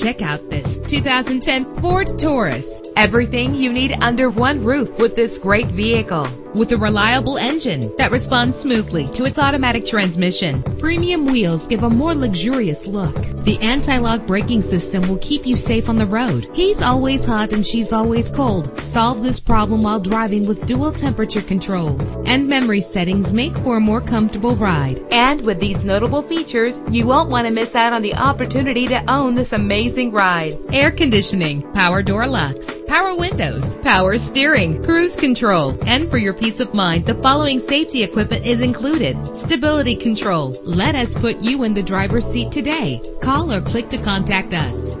Check out this 2010 Ford Taurus. Everything you need under one roof with this great vehicle. With a reliable engine that responds smoothly to its automatic transmission, premium wheels give a more luxurious look. The anti-lock braking system will keep you safe on the road. He's always hot and she's always cold. Solve this problem while driving with dual temperature controls. And memory settings make for a more comfortable ride. And with these notable features, you won't want to miss out on the opportunity to own this amazing ride. Air conditioning, power door locks, power windows, power steering, cruise control, and for your peace of mind, the following safety equipment is included. Stability control. Let us put you in the driver's seat today. Call or click to contact us.